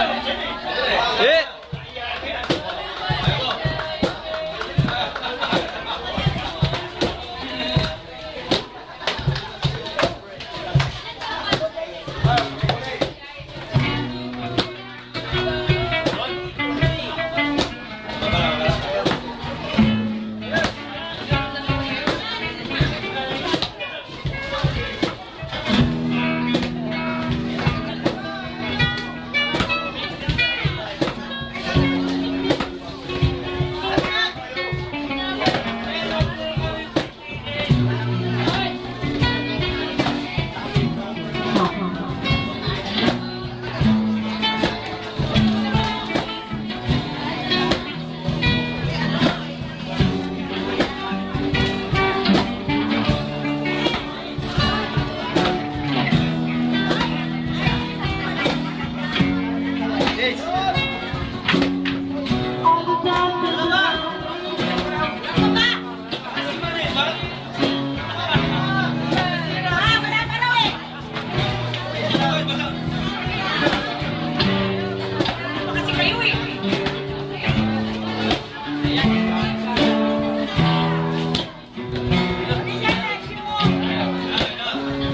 E...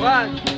One.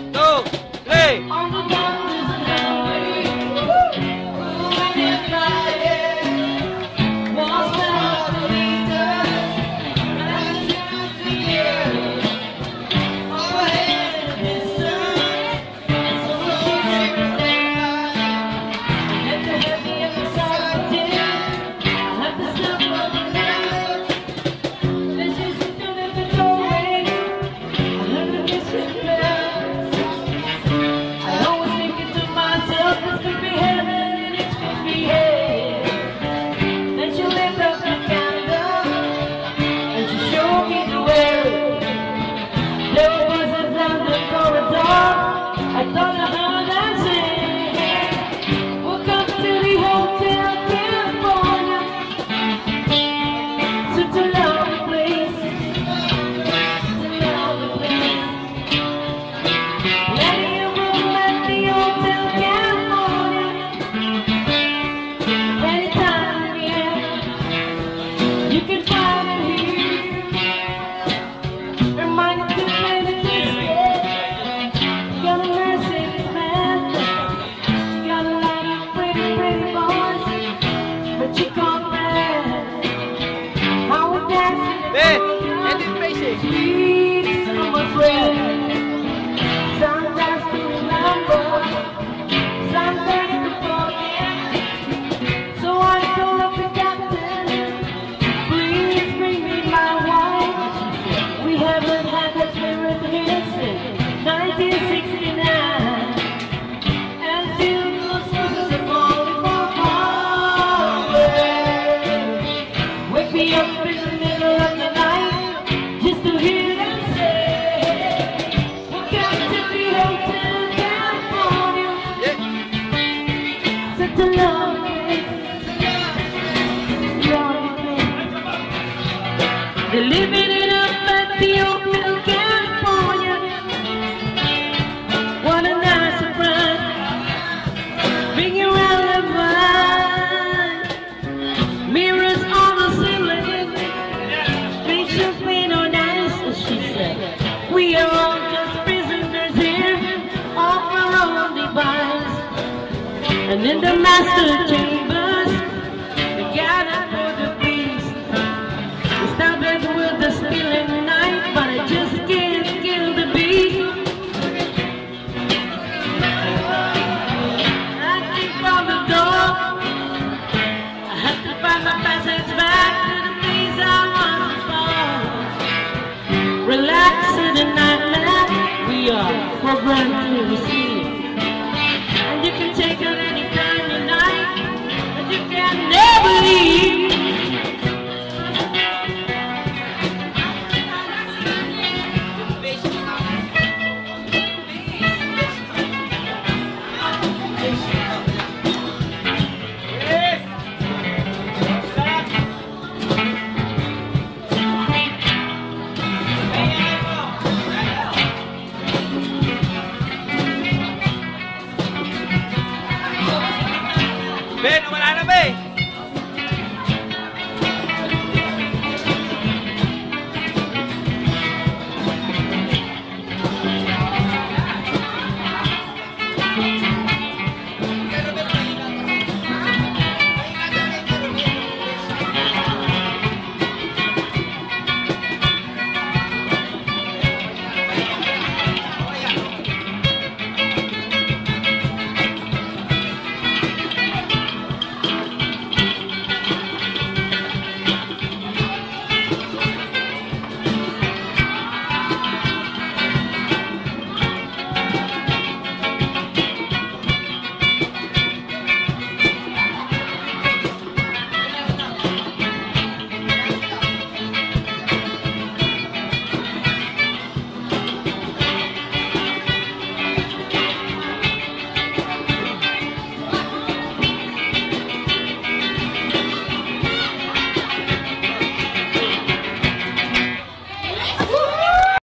living in a at the Hotel California. What a nice surprise. Bringing around the mind. Mirrors on the ceiling. Picture paint on ice, she said. We are all just prisoners here, all for our own device. And in the master chamber. Friday night now, we are programmed to receive. And you can take it anytime you like, but you can never leave.